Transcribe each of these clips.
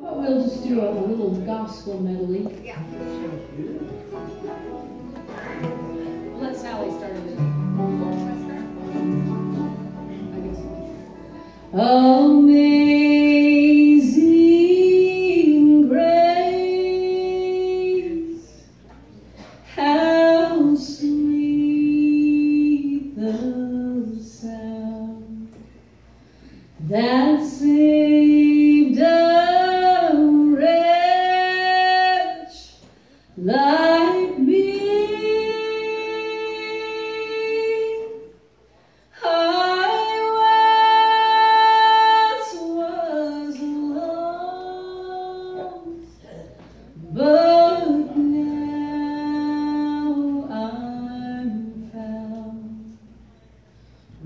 But we'll just do a little gospel medley. Yeah. Let Sally start it. Oh.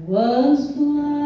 was blind.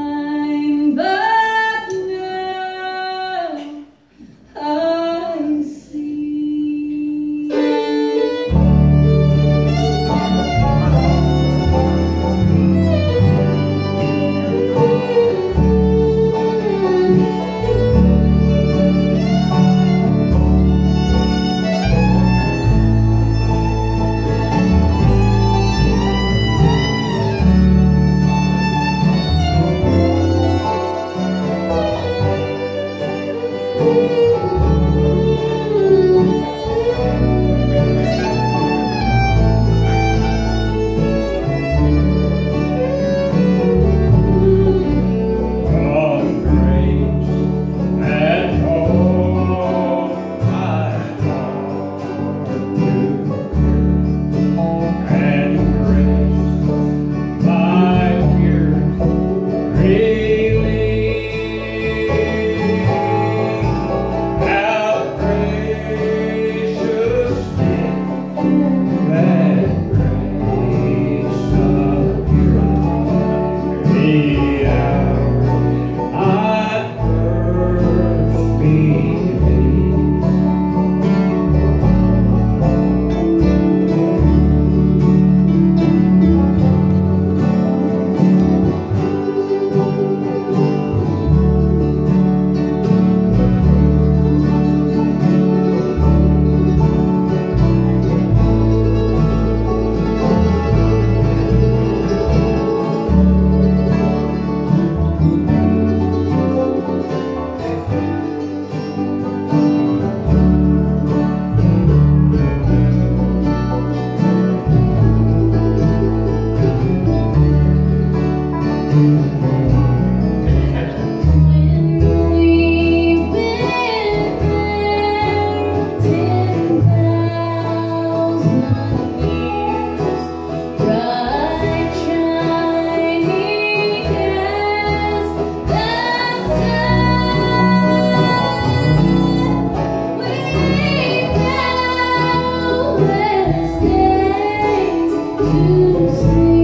you?